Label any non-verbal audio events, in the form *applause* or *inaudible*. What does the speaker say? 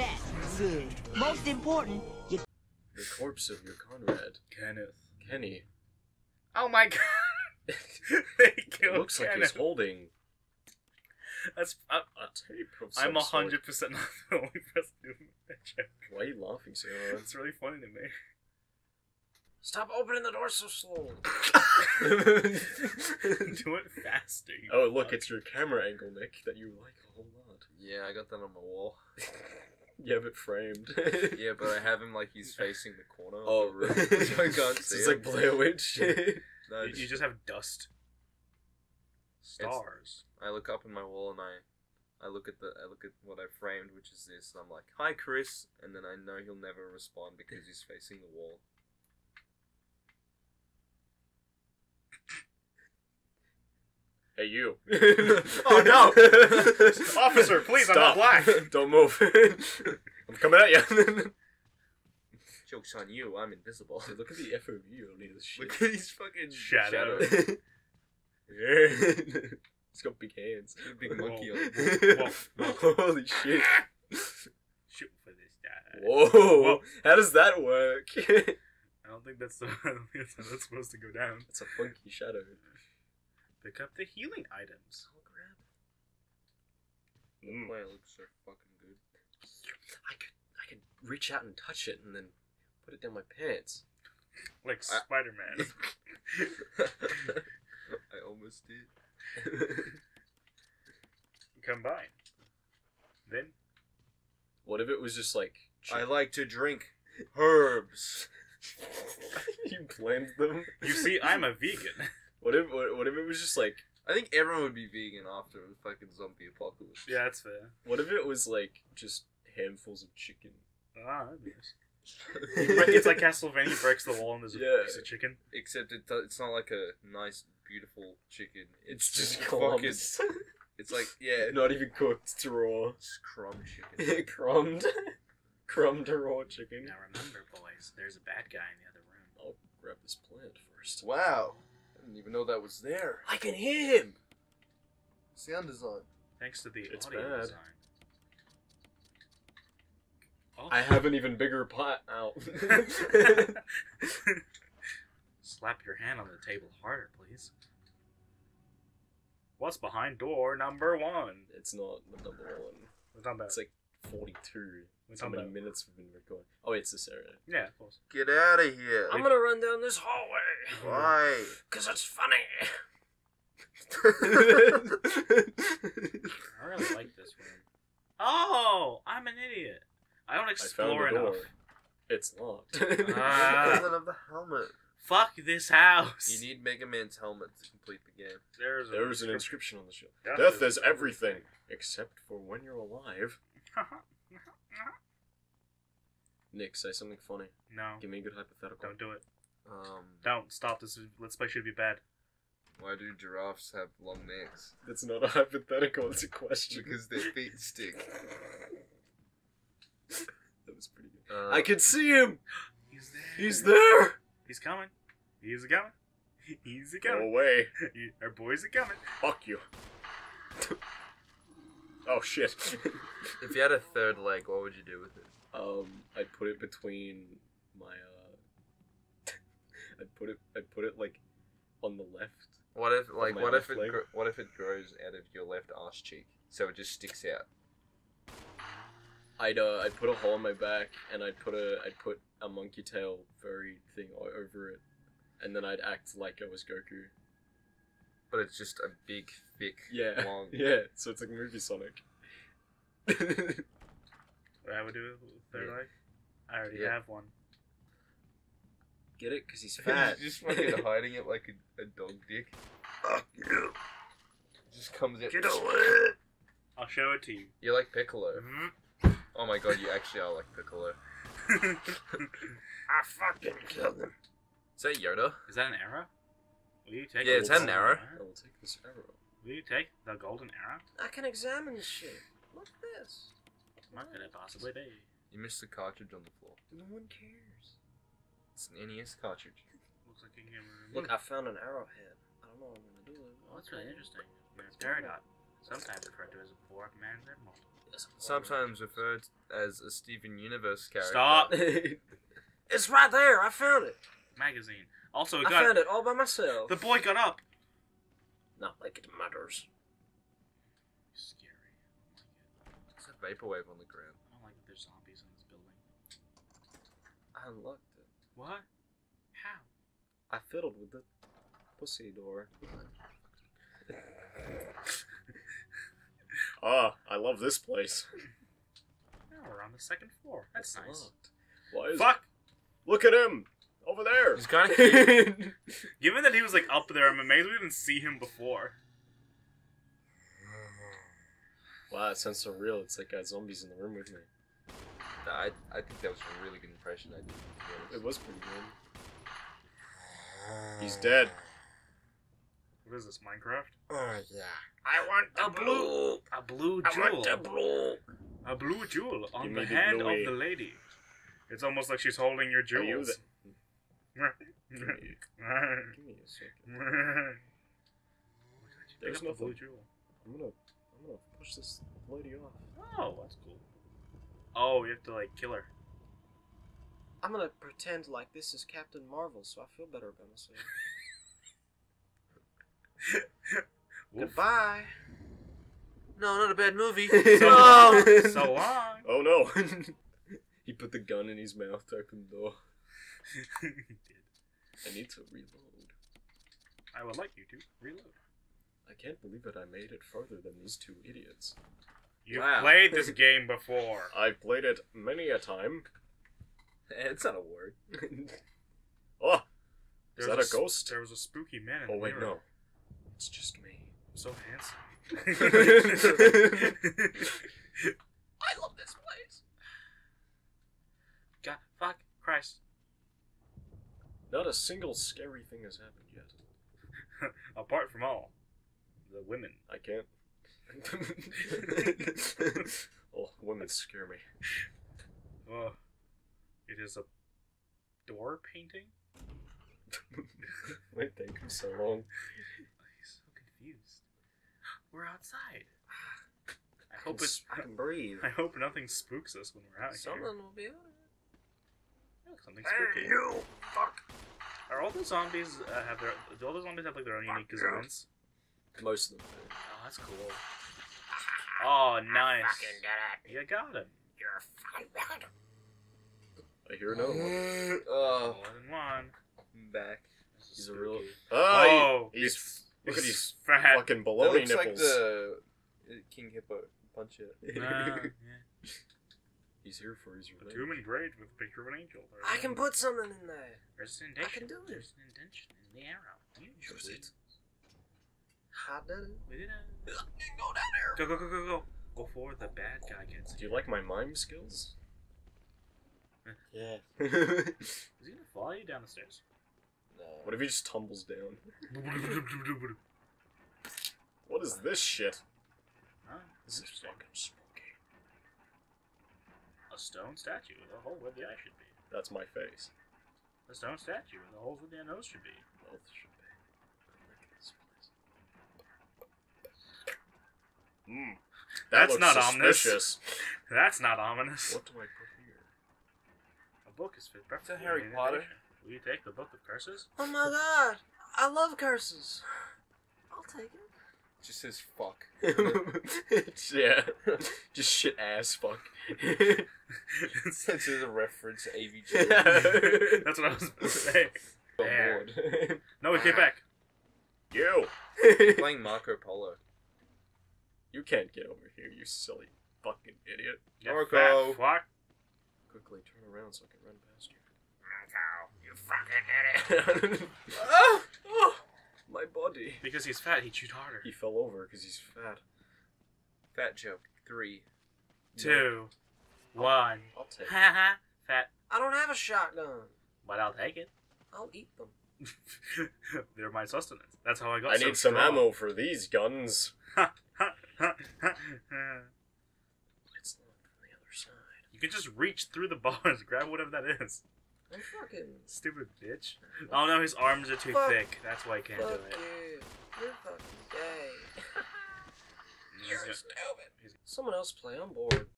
That's good. Most important, you The corpse of your comrade, Kenneth. Kenny. Oh my god! *laughs* they It killed looks like he's holding That's. I, a tape of I'm some a sort. hundred percent not the only person doing that joke. Why are you laughing so hard? It's really funny to me. Stop opening the door so slow. *laughs* *laughs* Do it faster. you oh, look, fuck. it's your camera angle, Nick, that you like a whole lot. Yeah, I got that on my wall. *laughs* You have it framed. *laughs* Yeah, but I have him like he's facing the corner. Oh, of the room, so I can't see It's him. like Blair Witch. *laughs* No, You, it's- you just have dust. Stars. I look up in my wall and I, I look at the, I look at what I framed, which is this, and I'm like, "Hi, Chris," and then I know he'll never respond because he's facing the wall. Hey, you. *laughs* Oh, no. *laughs* Officer, please, I'm not Stop. black. *laughs* Don't move. I'm coming at you. Jokes on you, I'm invisible. Dude, look at the FOV on this shit. Look at these fucking Shadow. shadows. It's got big hands. Big monkey on. Holy shit. Shoot for this guy. Whoa. Whoa. How does that work? I don't think that's the. I don't think that's how that's supposed to go down. It's a funky shadow. Pick up the healing items. Mm. Boy, it looks so fucking good. I could I could reach out and touch it and then put it down my pants. Like I- Spider Man. *laughs* *laughs* I almost did. *laughs* Combine. Then what if it was just like I like to drink herbs. you blend them? you see, I'm a vegan. What if what, what if it was just like I think everyone would be vegan after a fucking zombie apocalypse. Yeah, that's fair. what if it was like just handfuls of chicken? Ah, that'd be nice. *laughs* It's like Castlevania breaks the wall and there's a Yeah. piece of chicken. Except it do- it's not like a nice, beautiful chicken. It's, It's just fucking. clumps. *laughs* It's like yeah, *laughs* Not even cooked, it's raw. it's crumb chicken. Crumbed. Crumbed raw chicken. Now remember, boys, there's a bad guy in the other room. I'll grab this plant first. wow, I didn't even know that was there. I can hear him! Sound design. Thanks to the It's audio bad. design. Oh. I have an even bigger pot out. *laughs* Slap your hand on the table harder, please. What's behind door number one? it's not the number one. We're talking about. It's like 42. We're how many about. minutes we've been recording. Oh, it's this area. Yeah, of course. Get out of here. I'm gonna run down this hallway. Why? *laughs* Because it's funny. *laughs* I really like this room. Oh, I'm an idiot. I don't I found explore the door. enough. It's locked. Ah. *laughs* Doesn't the helmet. Fuck this house. You need Mega Man's helmet to complete the game. There's a There's an inscription on the shield. Death Death is is everything, except for when you're alive. Nick, say something funny. no, Give me a good hypothetical. don't do it. Um, Don't stop this. Let's play should be bad. why do giraffes have long necks? That's not a hypothetical, it's a question. Because their feet stick. that was pretty good. Uh, I can see him! He's there. He's there! He's coming. He's coming. He's Go coming. away. He- *laughs* Our boys are coming. Fuck you. *laughs* oh shit. If you had a third leg, what would you do with it? um, I'd put it between my uh *laughs* I'd put it I'd put it like on the left. What if, like, what if left it, leg. gro- what if it grows out of your left arse cheek, so it just sticks out? I'd uh I'd put a hole in my back and I'd put a I'd put a monkey tail furry thing over it, and then I'd act like I was Goku. But it's just a big, thick, Yeah, long. *laughs* yeah. So it's like movie Sonic. *laughs* What I would do with third Yeah. leg? I already Yeah. have one. Get it? Cause he's *laughs* fat. He's just fucking hiding it like a, a dog dick. Just comes out. Get away! I'll show it to you. You're like Piccolo. Mhm. Oh my god, you actually are like Piccolo. I fucking killed him. Is that Yoda? Is that an arrow? Will you take Yeah, the it's an golden arrow. I will take this arrow. Will you take the golden arrow? I can examine this shit. Look at this. What could it possibly be? You missed the cartridge on the floor. No one cares. It's an NES cartridge. Looks like a human. Look, I found an arrowhead. I don't know what I'm gonna do with it. Oh, that's really interesting. It's peridot. Sometimes referred to as a pork man's animal. Sometimes referred as a Steven Universe character. Stop. *laughs* *laughs* It's right there. I found it. Magazine. Also, we I got found it all by myself. the boy got up. Not like it matters. Scary. It's a vaporwave on the ground. I don't like that there's zombies in this building. I unlocked it. What? How? I fiddled with the pussy door. *laughs* ah, I love this place. Now we're on the second floor. That's It's nice. locked. Why is Fuck! Look at him over there. He's kind of cute. *laughs* Given that he was like up there, I'm amazed we didn't see him before. wow, it sounds so real. It's like I had zombies in the room with me. I, I think that was a really good impression I did. to be honest. It was pretty good. He's dead. What is this, Minecraft? Oh, yeah. I want A blue, a blue jewel, blue. a blue jewel on the the hand bluey. of the lady. It's almost like she's holding your Are you jewels. The- Give me, give me a second. There's up the blue jewel. I'm gonna, I'm gonna push this lady off. Oh, that's cool. Oh, you have to like kill her. I'm gonna pretend like this is Captain Marvel, so I feel better about myself. *laughs* Goodbye. No, not a bad movie. *laughs* So, *laughs* so long. Oh no! he put the gun in his mouth to open the door. He *laughs* did. I need to reload. I would like you to reload. I can't believe that I made it further than these two idiots. You've Wow. played this *laughs* game before. I've played it many a time. *laughs* it's not a word. Oh, is that was a ghost? There was a spooky man in Oh the wait, mirror. no. It's just me. So handsome. I love this place. God, fuck, Christ. Not a single scary thing has happened yet. *laughs* Apart from all the women. I can't. *laughs* oh, women scare me. Oh, it is a door painting. *laughs* Wait, thank you so long. He's so confused. *gasps* We're outside. I *sighs* I hope it's. I can breathe. I hope nothing spooks us when we're out Something here. will be Yeah, something it. spooky. you fuck. Are all the zombies uh, have their? Do all the zombies have like their own unique Fuck designs? Most of them. do. Oh, that's cool. Oh, nice. Fucking get it. You got him. You're fucking bad. I hear another one. oh, More than one. I'm back. This is He's a real. spooky. Ah, he- Oh, he's look at it's his fat. fucking That baloney looks nipples. like the King Hippo punch it. Uh, *laughs* yeah. He's here for his A tomb revenge. engraved with a picture of an angel. There's I an- can put something in there. There's an I indentation. can do it. There's an indentation in the arrow. You Use it. I did it. We did it. Go down there. Go, go, go, go, go. Before the bad guy gets Do you. you like my mime skills? *laughs* Yeah. what *laughs* Is he gonna follow you down the stairs? No. What if he just tumbles down? *laughs* What is this shit? Huh? This is fucking spooky. A stone statue with a hole where the eye should be. That's my face. A stone statue with the holes where the nose should be. Both should be. I like this place. Hmm. That That's looks not ominous. suspicious. That's not ominous. What do I put here? A book is fit perfectly. Is that Harry Potter? Will you take the book of curses? Oh my god! I love curses. I'll take It just says fuck. *laughs* yeah. Just shit ass fuck. *laughs* This is a reference to AVG. *laughs* That's what I was about to say. There. bored. No, get back. you! Playing Marco Polo. you can't get over here, you silly fucking idiot. Get Marco. fuck. Quickly turn around so I can run past you. Marco, You fucking idiot. ah! Oh, body. Because he's fat, he chewed harder. He fell over because he's fat. Fat joke. Three. Two. One. I'll take it. Ha ha. Fat. I don't have a shotgun. But I'll take it. I'll eat them. *laughs* They're my sustenance. That's how I got I so need some ammo for these guns. *laughs* It's not from the other side. you can just reach through the bars, *laughs* grab whatever that is. I'm fucking. Stupid bitch. Oh no, his arms are too Fuck. thick. That's why he can't do it. you. You're fucking gay. *laughs* He's gonna- Someone else play. I'm bored.